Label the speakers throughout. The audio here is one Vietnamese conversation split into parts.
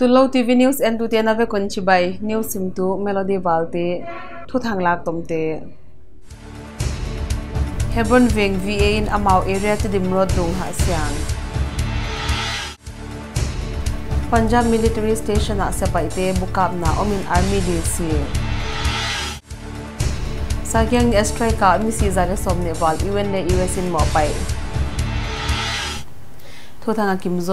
Speaker 1: tulo tv news and tu te na ve kon chi bai, news sim tu, melody walte thu thang lak tom te. Hebron veng va in amau area te dim road dung ha siang. Punjab military station a se pai te, bukap na omin army dc sagyang strike ka mi si zare somne wal Kim le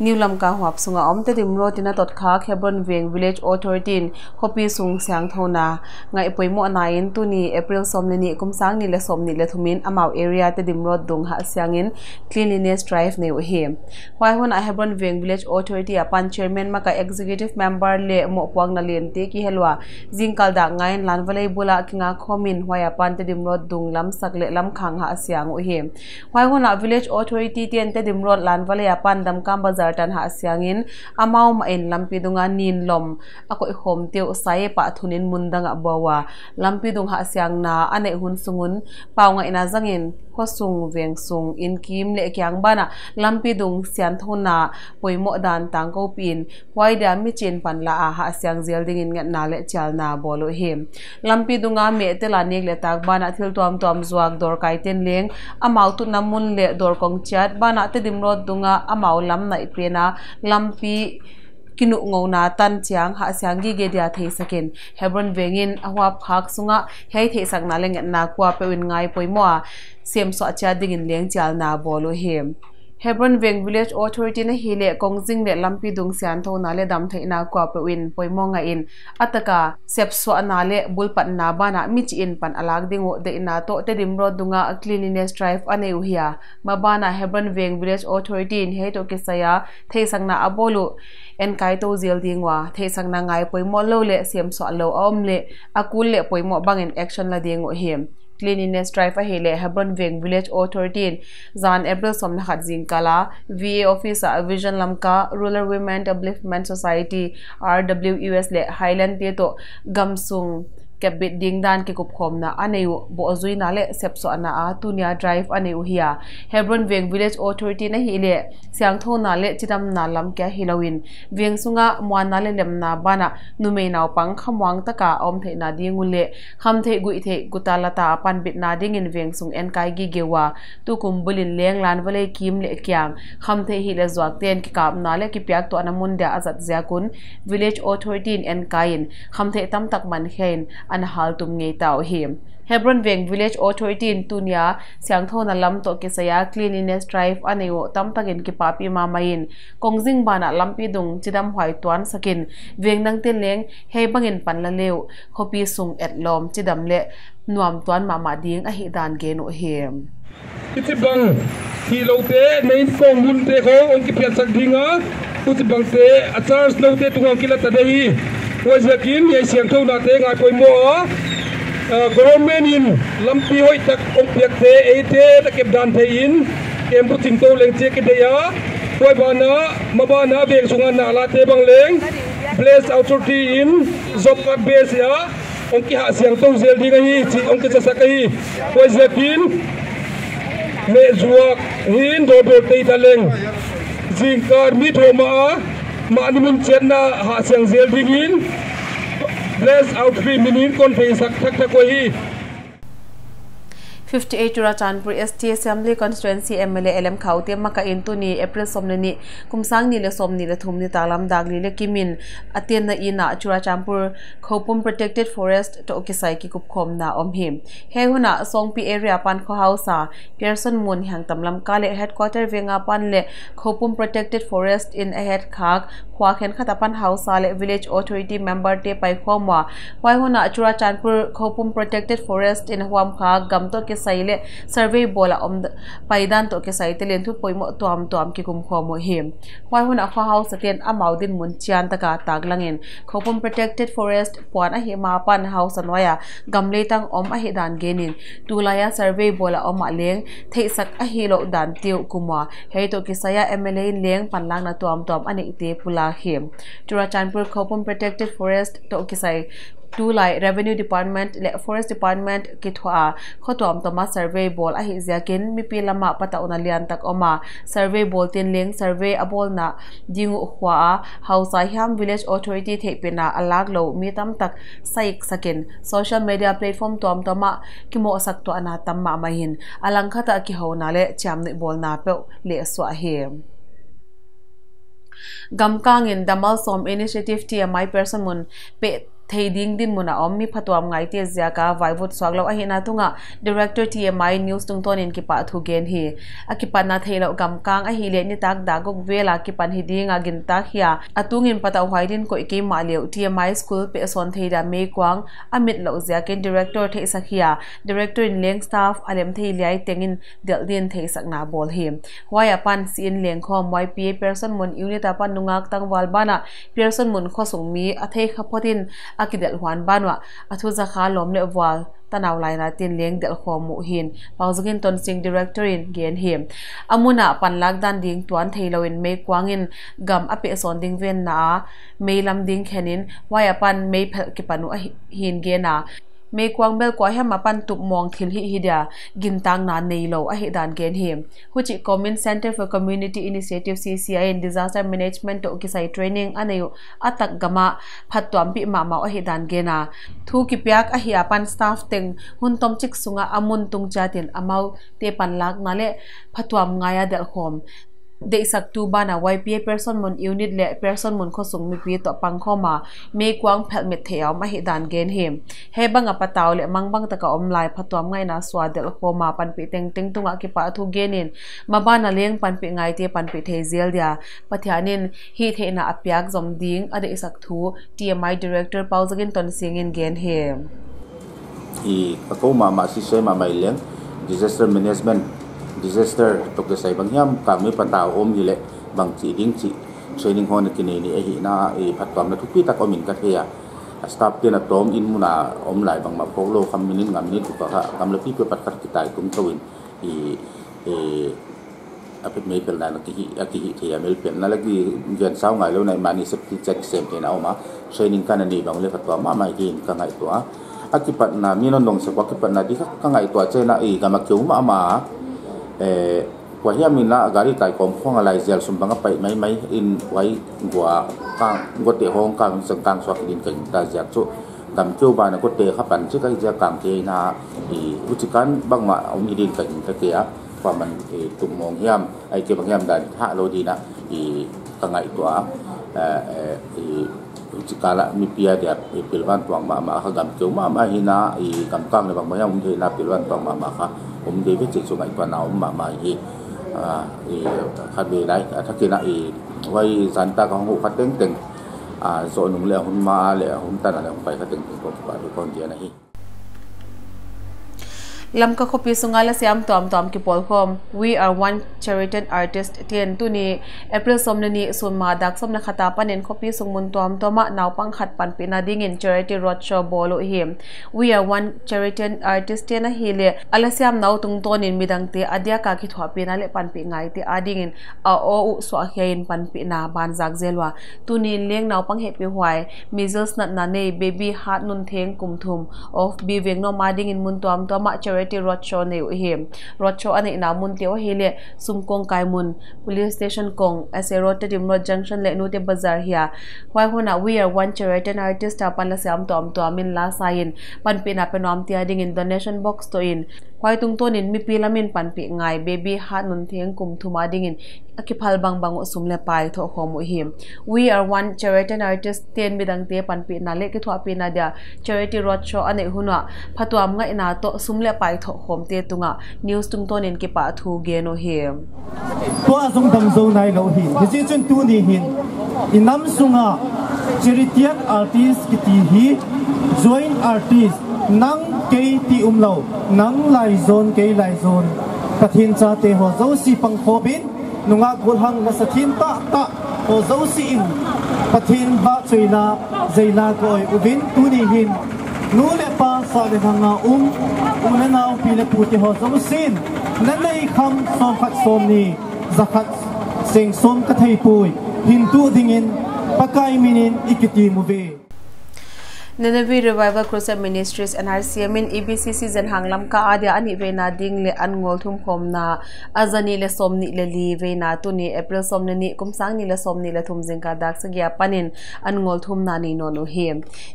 Speaker 1: us new lam ka hwap sunga omte dim ro tina tot kha khebron veng village authority. Hopi sung sang thona ngai poimo anain tu ni, april somni ni kum sang ni le somni le thumin amau area. Te dim ro dung ha siangin cleanliness drive ne o he why hon a hebron veng village authority. Apan chairman maka executive member le mo pwang na len te ki helwa jingkal da ngai lan bula kinga khomin why apan te dim ro dung lam sak le lam khang ha siang o hi why hon a village authority ten te dim ro lan vale apan dam kam bazar tan ha siangin amau ma en lampi dunga nin lom ako khom teu sai pa thunin mundanga bawa lampi dung ha siang na ane hun sungun pawnga ina zangin ho sung veng sung, in kim le kyang bana lampi dung, sian thona poimo dan tang ko pin wai da mi chen pan la a ha siang zel ding in ngat na le chal na bolo hem lampi dunga me te la nek le tak bana thil tom tom zuak dor kai ten leng amau tu namun le dor kong chat bana te dim rod dunga amau lam nai pena lampi kinu ngo na tan chiang ha siang gi ge dia the sakin. Hebron vengin ahwa phak sunga, hei the sak na leng na kwa pe win ngai poimo sem so cha dingin leng chal na bolo hem. Hebron Veng Village Authority na hile kongjing le lampi dung sian tho na le dam thei na kwa pe win poimo nga in. Ataka sepso na le bulpat na ba na mi chi in pan alag dingo de na to te dim ro dunga cleanliness drive ane u hiya ma ba na Hebron Veng Village Authority in he to kisaya thei sang na abolu en kai to zel dingwa thei sang na ngai poimo lo le sem so lo om le. Akul le poimo bangin action la dingo him. Cleanliness drive a hele hebron veng village authority zan april somna khat jing kala va officer vision lamka rural women upliftment society rwus le highland te to gamsung ke bit ding dan ke kup khom na aneu bo azui na le sepso na a tunia drive aneu hiya hebron veng village authority na hi le siang tho na le chitam na lam ke hilowin veng sunga mwan na le lem na bana nume naw pang khamwang taka om the na ding le kham the gui the gutala ta pan bit na ding in veng sung en kai gi gewa tu kum bulin leng lan vale kim le kyang kham the hi le zwak ten ki kap na le ki pyak to anamun da azat zia kun village authority in kain kham the tam tak man khain an hal tum ngei tau him. Hebron Veng Village Authority in Tunia, siang tho na lam to ke saya, cleanliness drive aneo tampagin ki papi ma main kongjing bana lampi dung chidam hwai tuan sakin veng nang tin leng he bangin pan la leu. Khopi sung et lom chidam le, nuam tuan ma ma ding, a hi dan ge no hem
Speaker 2: kiti bang, hi lo te main kong mun te ko on ki pian sak dinga kuti bang te, a charge lo te tungang kila ta dei wa kín ye siang tho na te ngài poi mùa ờ, government in lampi hoi tak ông piak thế ấy thế ta kep đàn thế in kem bu tô lên leng cái đấy á. Ya bà ba na bà ba na xuống sunga nà la thế bang leng place authority in job card base ya ông kia hạ siang to zel ding ngay chỉ ông kia sa cái hi. Poi kín mẹ ruột hin đồ đồ tây ta leng jingkar mi tho ma ma ni mun chen na ha siang zel ding in bless out three minin kon
Speaker 1: 58 Churachandpur ST Assembly Constituency MLA LM Khauti maka intu ni April somne ni kumsang ni le somni le thumni talam dagli le kimin atien na ina Churachandpur Khopum Protected Forest to okisai ki kup khom na om him he huna songpi area pan kho hausa Pearson Mun hang tamlam kale headquarter venga pan le Khopum Protected Forest in ahead khak khwa khen khata pan hausa le village authority member te pai khomwa wai huna Churachandpur Khopum Protected Forest in huam khak gam sai le survey bola om paidan to ke sai telen thu poimo tuam tuam ki kum kho mo hem wai hun a kho house ten amau din mun chian taka taglangin khopum protected forest, puan a hema pan house anwaya gamle tang om a he dan genin tulaya survey bola om leng. Thei sak a hi lo dan tiu kuma hei to ki saya mla leng panlang na tuam tuam ani te pula hem turachanpur khopum protected forest to ki sai. ดูไล Revenue Department และ Forest Department กิทวาข้อตอมต่อมา Survey Ball อาหิเซียกินมีปีละมาปะตะอุณาเลียนตักออกมา Survey Ball ตินเลี้ยง Survey อบอลนะดิงุขวา House ายาม Village Authority เทปินาอลากโลมีตำตักไซกสกิน Social Media Platform ตอมต่อมาคิโมสักตัวอนาตำมามาหินอลังคาตะกิหาวนาและจำนุบอลนาเปวเลสวะเฮม Gamkangin Damal Som Initiative TMI Person Moon Pet thei ding din muna om, mi phatwam ngai te zia ka vaivot swaglo a hina tunga director TMI news tung ton in ki pa thu gen hi akipan na theilo gam kang a hi le ni tak da gok vela ki pan hi ding gin ta hia atung in pata hwai din ko ke ma leu TMI school pe son thei da me kwang amit lo zia ken director thei sakhia director in leng staff alem thei liai tengin del din thei sakna bol hi waya pan sin leng khom pa person mun unit apan nungak tang walbana person mun khosung mi athei khapotin akidel huan banwa athu za kha lom le wal tanaw lai na tin leng del khom mu hin pauzugin ton sing director in gen him amuna pan lak dan ding tuan theilo in me kwangin gam ape son ding ven na me lam ding khenin waya pan me phel ki panu hin ge na me kwang bel kwa hem mapan tup mong thil hi hidia gintang na nei lo a hi dan gen him. hu chi common center for community initiative cci and disaster management to kisai training anayu atak gama phatwam pi ma ma a hi dan gena thu ki pyak a hi apan staff teng hun tom chik sunga amun tung chatin amau te pan lak na le phatwam ngaya del khom de sak tu bana YPA person mon unit le person mon kho sung mi pi to pang kho ma me kwang phel mit theo ma hi dan gen hem he banga pataw le mang bang taka om lai phatwam ngai na swa del kho ma pan pi teng teng tunga ki pa thu genin ma bana leng pan pi ngai te pan pi the zel dia pathianin hi the na apyak zom ding ade sak thu TMI director Pauzagin ton singin gen hem
Speaker 3: i ako ma ma si se ma mai leng disaster management disaster tok de sai bang hiam ka mi pata om hi le bang chi ding chi training hon ki ne ni e hi na e phat kam na thu pi ta ko min ka the ya staff te na tom in muna om lai bang ma ko lo kham min ngam ni tu ka kam le pi pe pat kat ki tai tum to win i e apet me pel na ki hi a ki hi the ya mel pen na la ki gen sao ngai lo nai mani sep ki check sem te na ma training kan ni bang le phat ma mai hin ka ngai to a akipat na minon dong se akipat na di ka ngai to che na i ga ma kyu ma ma eh kwa hiam min la gari tai kom khong alai zel sum banga pai mai mai in wai gwa ka go te hong ka sang kang so din kan ta ja chu. Dam chu ba na ko te kha pan chi ka ja kang te na, i u chi kan bang ma om ni din kan ta ke a. Kwa man eh, e tum mong hiam, ai ke bang hiam dan ha lo di na, i ka ngai to a eh, eh i u chi mi pia dia e pilwan tuang ma ma kha. Gam chu ma ma hina i kam kang le bang ma yam the na pilwan tuang ma ma kha om de viết cho ngai tuan naum ma ma hi a i khat ta nung le hun ma le hun ta na le pai khat từng teng ko pa ko con na này.
Speaker 1: Lam ka khopi sungala siam tom tom ki pol khom we are one charity artist ten tu ni april somna ni sun ma dak somna khata panen khopi sungmun tom toma naw pang khat pan pina ding in charity road show bolo him we are one charity artist ten a hile ala siam naw tung ton in midang te adia ka ki thwa pina le pan pi ngai te ading in a o u so hein pan pi na ban zak zelwa tu ni leng naw pang he pi hwai measles na na nei baby heart nun theng kum thum of bi veng no ma ding in mun tom toma charity charity roadshow ne hi roadshow ani na mun te hi le sumkong kai mun police station kong as a te dim road junction le nu bazar hiya why hona we are one charity and artist apan la sam tom to amin la sain pan pina pe nom ti ading in donation box to in Quay tung tonin mi pilamin pan pi ngai, baby hat nun theng kum thuma ding in. Akiphal bang bang sum le pai tho khomu him we are one charity artist ten bidang te pan pi na le ki thwa pi na dia. Charity road show ane hunwa phatwam nga ina to sum le pai tho khom te tunga. News tung tonin ki pa thu ge no him
Speaker 4: to azung dam zo nai lo hi. Hi chun tu ni hin inam sunga. Charity artist ki ti hi. Join artist nang ke ti um lo nang lai zon ke lai zon pathin cha te ho zo si pang kho bin, nunga hăng và sa thin ta ta ho zo si in. Pathin ba chuina zaina ko oi ubin tu ni hin. Nu le pa sa le hanga um um na na pi le pu ti ho zo sin. Na nei kham som khat som ni zakhat sing som ka thầy pui. Hin tu dingin pakai minin ikiti mu ve.
Speaker 1: Nanavi Revival Crusade Ministries NRCM in EBCC zen hanglam ka adia ani ve na ding le an ngol thum khom na azani le somni le li ve na tu ni April somni ni kum sang ni le somni le thum jing ka dak sagya panin an ngol thum na ni no no he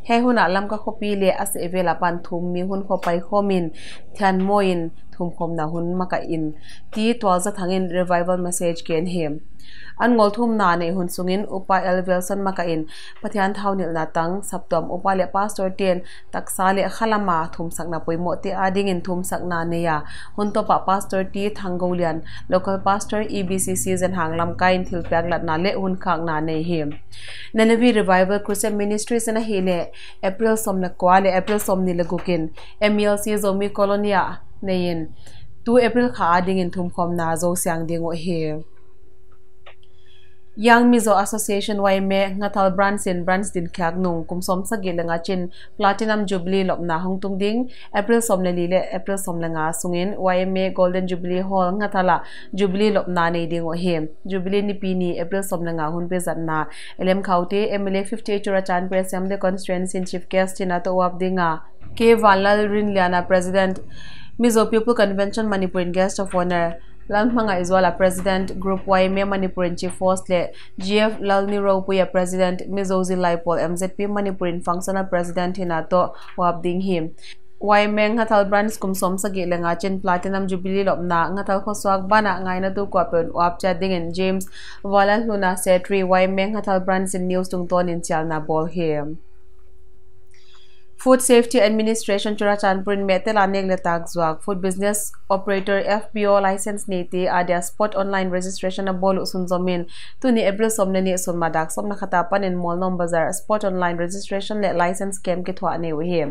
Speaker 1: he huna lam ka khopi le as eve la pan thum mi hun kho pai khomin thian moin thum khom na hun maka in. Ti twal za thangin revival message ken hem. An ngol thum na ne hun sungin upa el wilson maka in. Pathian thaunil na tang saptom upa le pastor ten taksa le khalama thum sakna poimo te ading in thum sakna ne ya. Hun to pa pastor ti thangolian. Local pastor ebc season hanglam kain thil pyak lat na le hun khang na ne hem. Nanavi revival christian ministries na hele april somna kwale april somni lagukin mlc zomi colonia nên tu april khá ading in thum khom na zo siang ding o he. Young Mizo Association wai me ngatal brands in brands din khyak nung. Kum som sa gilenga chin Platinum Jubilee lop na hong tung ding. April som le lile April som somlenga sungin wai me Golden Jubilee Hall ngatala Jubilee lop na nei ding o he. Jubilee ni pini April som somlenga hun pe zat na. Elem khaute MLA 50 chura chan pre assembly constituency in chief guest ina ato wap dinga ke walal rin liana president. Mizo People Convention Manipur guest of honor. Langmanga Izwala President Group YMA Manipurin Chief Force le GF Lalni Ropuya President Mizozi Laipol MZP Manipurin Functional President hinato wabding him. YMA ngatal brands kumsom sa gilenga chen platinum jubilee lopna ngatal khoswak bana ngaina tu ko pen wap cha dingen James Wala Luna Setri YMA ngatal brands in news tung ton in chalna ball Food Safety Administration chura chanpurin metel aneng le tag zwag. Food Business Operator FBO license neti adia spot online registration na bolu sunzomin tuni April somne ni sun madak somna khatapan in mall nom bazar spot online registration le license kem ke thwa ne wi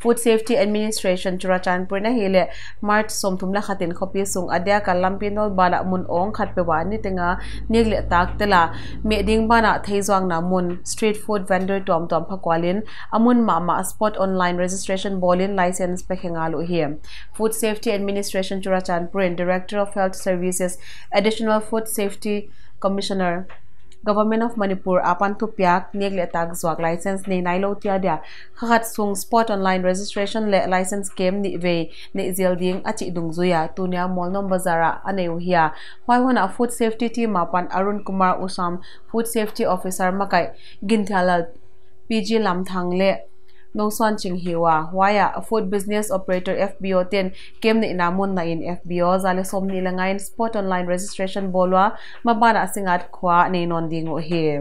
Speaker 1: Food Safety Administration Churachanpur na hele March somthum la khatin khopi sung adia ka lampinol bala mun ong khat pe wa ni tenga negle tak tela me ding bana theizwang na mun street food vendor tom tom phakwalin amun mama spot online registration bolin license pekhengalu here food safety administration churachanpur director of health services, additional food safety commissioner, government of manipur, apan tu pyak negle tak zwak license, nei nai lo tia dia khat sung spot online registration le license kem ni ve ne zel ding achi dung zuya, tunia molnom bazara aneu hia hwai hona food safety team apan arun kumar usam, food safety officer makai ginthalal pg Lam Thang le no hiệu ching hiwa à, à, waya food business operator FBO 10 kem ni namun na in FBO zale som ni langain spot online registration bolwa mabana singat khwa nên non đi o he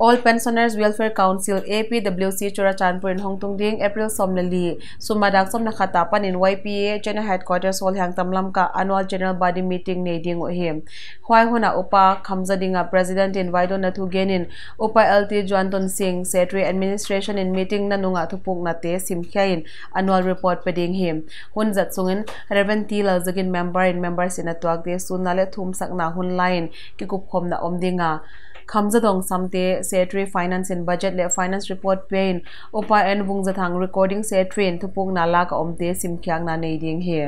Speaker 1: All Pensioners Welfare Council APWC Churachanpur in Hongtung Ding, April Somnali Sumadak Som Nakatapan in YPA General Headquarters Wal Hang Tamlam ka, Annual General Body Meeting ne ding ohim Hwai huna upa, khamza dinga, President in Vaido Nathu Genin upa LT Juanton Singh, Secretary Administration in meeting na nunga thupuk Nate simkhain annual report peding him. Hun zat sungin Reverend T. Lazagin member in Member in de sunale thum sakna hun line Kikup khom na om dinga. Khamjadong samte secretary finance and budget le finance report pain upa en wungza thang recording se train thupuk na la ka omte sim khyang na nei ding he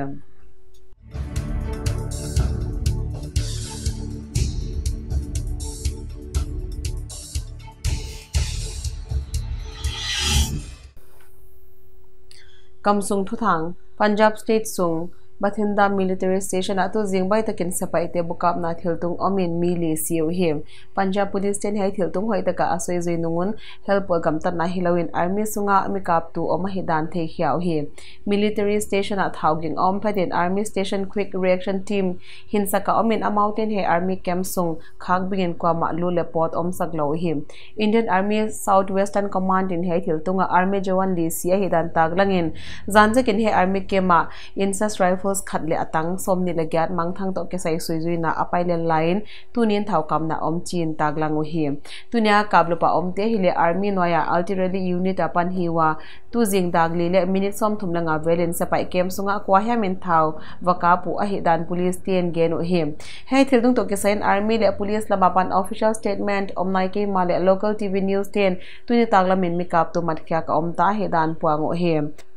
Speaker 1: kamsung thu thang punjab state sung Bathinda military station ato jingbai takin sapai te bukap na thiltung omin mili siu him. Punjab police ten hai thiltung hoi taka asoi zui nungun. Help gam tat na hilawin army sunga mi kap tu oma hidan the hiao hi. Military station at thauging om patin army station quick reaction team. Hinsa ka omin amountain he army camp sung khak bingin kwa ma lu le pot om sak lo him. Indian Army Southwestern Command in he thiltunga army jawan li sia hidan tag langin. Zanjakin he army kema insas rifle Rifles khat le atang som ni le gyat mang thang to ke sai sui zui na apai le line tunin thau kam na om chin tag lang u hi tunia kablu pa om te hile army noya ultimately unit apan hiwa. Tu jing dag li le minute som thum nga velen se pai kem sunga kwa ha min thau. Waka pu a hi dan police ten gen u hi he thil dung to ke sain army le police la mapan official statement om nai ke ma le local tv news ten tuni tag la min mi kap tu mat kya ka om ta he dan puang u hi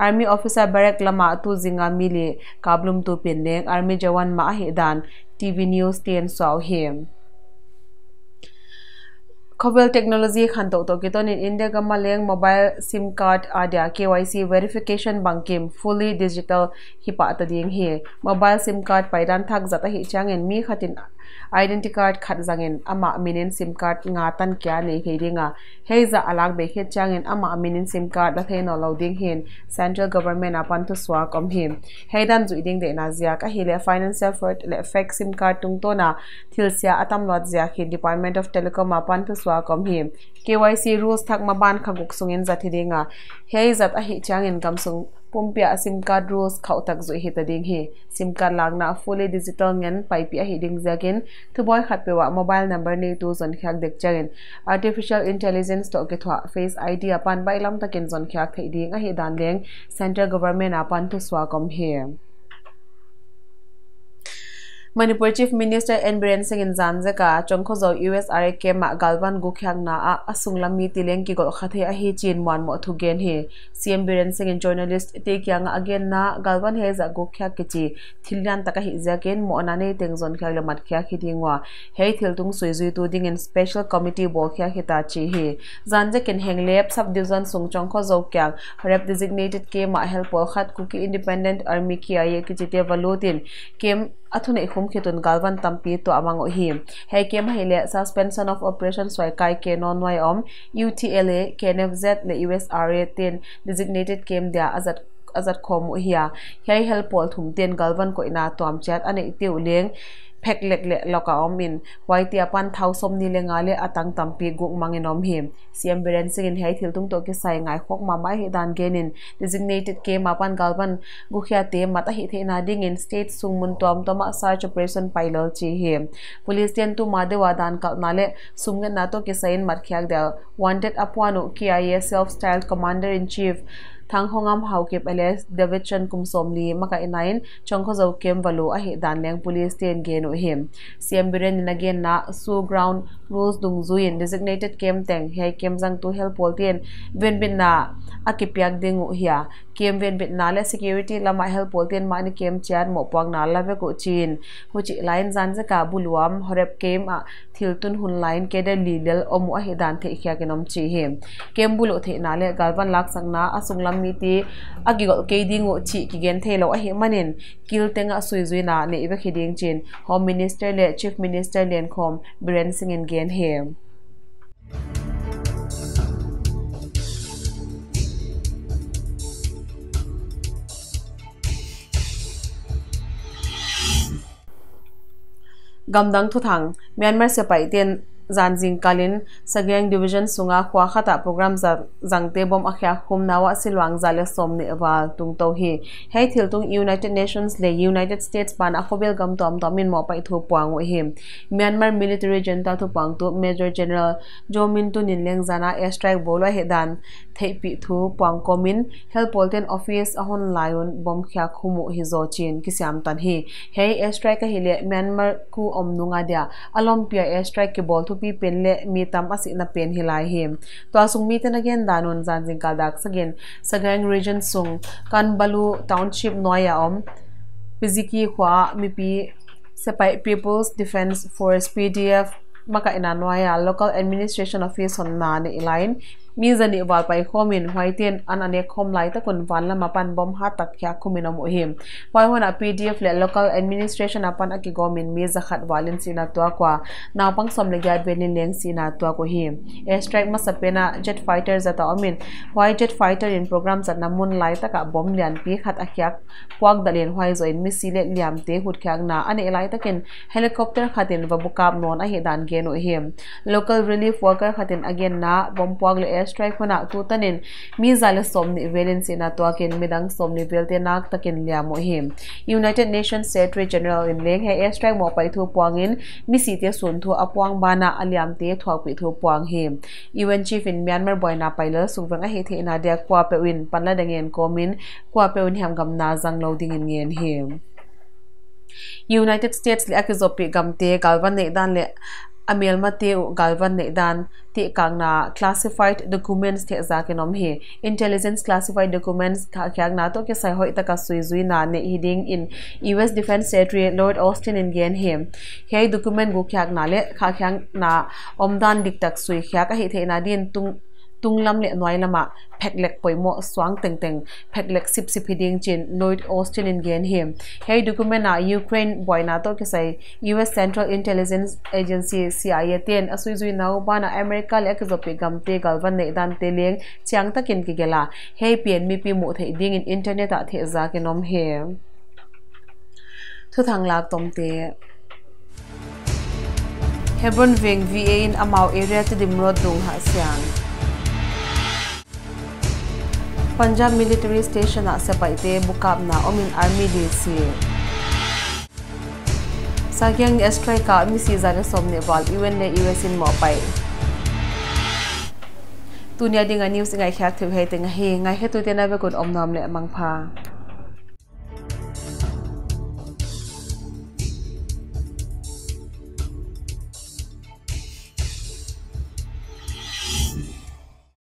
Speaker 1: army officer barak lama tu jinga mili. Kab problem tu pin leng army jawan ma hi dan tv news ten saw him. Khovel technology khan to to kiton in India gamma leng mobile SIM card adia KYC verification bankim fully digital hi pa ta ding hi mobile SIM card paidan thak zata hi changen mi khatin identity card khat zangin ama minin sim card nga tan kya nei he ringa heiza alak be khe changin ama minin sim card la theino loading hin. Central government apan tu swa kom him. Heidan zu ding de na zia ka hile financial fraud, le fake sim card tung to na. Thilsia atam lot zia khi department of telecom apan tu swa kom him. KYC rules thak ma ban khaguk sungin zathi ringa heizat a. Hi changin kam sung pumpia sim card rules khau tak zui hi ding hi sim card langna fully digital ngen pai pi hi ding jakin to boy khat pe wa mobile number ne tu zon khyak dek chagin artificial intelligence to ke thwa face id apan bai lam takin zon khyak thei ding a hi dan leng central government apan thu swa kom here Manipur Chief Minister N. Biren Singh in Zanzeka chongkho zo USRA ke ma galwan gu khyang na a asung lammi tileng ki gol khathe a hi chin mon mo thu gen hi CM Biren Singh in journalist te kyang again na galwan he za gu khyak ki chi thilyan taka hi za ken mo na ne teng zon khyak le mat khya khi dingwa he thil tung sui zui tu ding in special committee bo khya hi ta chi hi Zanze ken heng lep sub division sung chongkho zo kyang rep designated ke ma help khat ku ki independent army ki aye ki chite valutin kem athune khum khitun galwan tampi to amang o hi he kem hele suspension of operation swai kai ke non wai om. UTLA KNFZ le USRA 10 designated kem dia azat azat khom hia hei help pol thum ten Galvan ko ina tom chat ane tiu leng phek lek le loka omin waiti apan thau som ni le nga le atang tampi gu mangin om him cm beren singin hei thil tung to ke sai ngai khok ma mai he dan genin designated ke mapan galban gu khya te mata hi the na ding in state sungmun tom toma search operation pilot chi hi police ten tu ma de wadan kal na le sumnga na to ke sain mar khyak da wanted apwanu kia self styled commander in chief thang hongam hauke ls david chan kum somli maka inain chongkho zo kem valu a hi dan leng police ten ge no him cm biren na gen na su ground, rules dung zuin designated kem teng he kem jang tu help pol ten ven bin na akipyak ding hia kem ven bit na le security lama help pol ten mani kem chan mo pang na la ve ko chin hu chi line jan za ka buluam horep kem a thiltun hun line ke de lilel omu a hi dan the khya genom chi him kem bulo the na le galwan lak sang na asung lam mi ti agigol ke đi o chi ki gen the lo a hi manin. Kil tenga sui zui na ne ibe khiding chin. Home minister le chief minister len khom biren singh in gen hem gamdang thu thang myanmar se pai ten kalin sagyang division sunga khwa khata program za zangte bom akhya khum nawa silwang zale somne wal tung to hi hei thil tung united nations le united states pan akhobel gam tom tomin mo pai thu puang o hi myanmar military junta thu pang tu major general jomin tu nin leng zana airstrike bola hedan thei pi thu puang komin help polten office ahon lion bom khya khumu hi zo chin kisiam tan hi hei airstrike ka hile myanmar ku omnunga dia alompia airstrike ke bol thu pi pen le mi tam asi na pen hilai him to asung mi ten again danon zan jing kal dak sagin sagang region sung kan balu township noya om piziki khwa mi pi sepai people's defense force pdf maka ina noya local administration office on na ne line mi zani wal pai khomin hwaiten an ane khom lai ta kun van la mapan bom ha tak khya khumin am him pai hona pdf le local administration apan aki gomin mi za khat walin sina to kwa na pang som le gyat benin leng sina to ko him air strike ma sapena jet fighter za ta amin why jet fighter in program za namun lai ta ka bom lian pi khat akyak kwak dalen hwai zo in mi sile liam te hut khyak na ane lai takin helicopter khatin vabukam non a he dan gen him local relief worker khatin again na bom pwak le airstrike hona tu tanin. Mi zala somni valence na to ken midang somni velte nak takin lia mo him. United nations secretary general in leng he air strike mo pai thu puangin mi si te sun thu apuang bana aliam te thwa pi thu puang him. Un chief in myanmar boy boyna paila suwang a he the na dia kwa pe win. Panla dangen komin kwa pe win ham gam na jang loading in ngen him. United States le akizopi gamte galvan ne dan le अमेल मेउ गलवन ने दान ते कांगना classified documents थे जाके नोम हे इंटेलिजेंस क्लासीफाइड डॉक्यूमेंट्स का क्या ना तो के सहो तक सुई जुई ना ने हिडिंग इन US defence secretary Lloyd Austin इन गेन हे हे डॉक्यूमेंट गो क्या ना ले खा क्या ना ओमदान दिक तक सुई क्या कहे थे ना दिन तुम tung lam le noi lama. Pheklek poimo swang teng teng. Pheklek sip sip hiding chin Lloyd Austin gen him. Hey, document na Ukraine boy na to ke sai US Central Intelligence Agency CIA ten asui zui nau bana America le ke zopi gamte galwan ne dan te leng chiang takin ki gela hey pn mi pi mu thei ding in internet a the za ke nom he. Thu thang lak tom te. Hebron Veng VA in Amau area to Dimrod Dung Ha Siang. Punjab military station से पैते मुकाबना ओमिन army DC साग्यांग एस्ट्राइक का मिसी जाने सोमने वाल यूएन ने यूएस इन मोपाई तुनिया दिंगा news ngai khyak thu hei te ngai ngai he tu te na be kun om nam le mang pha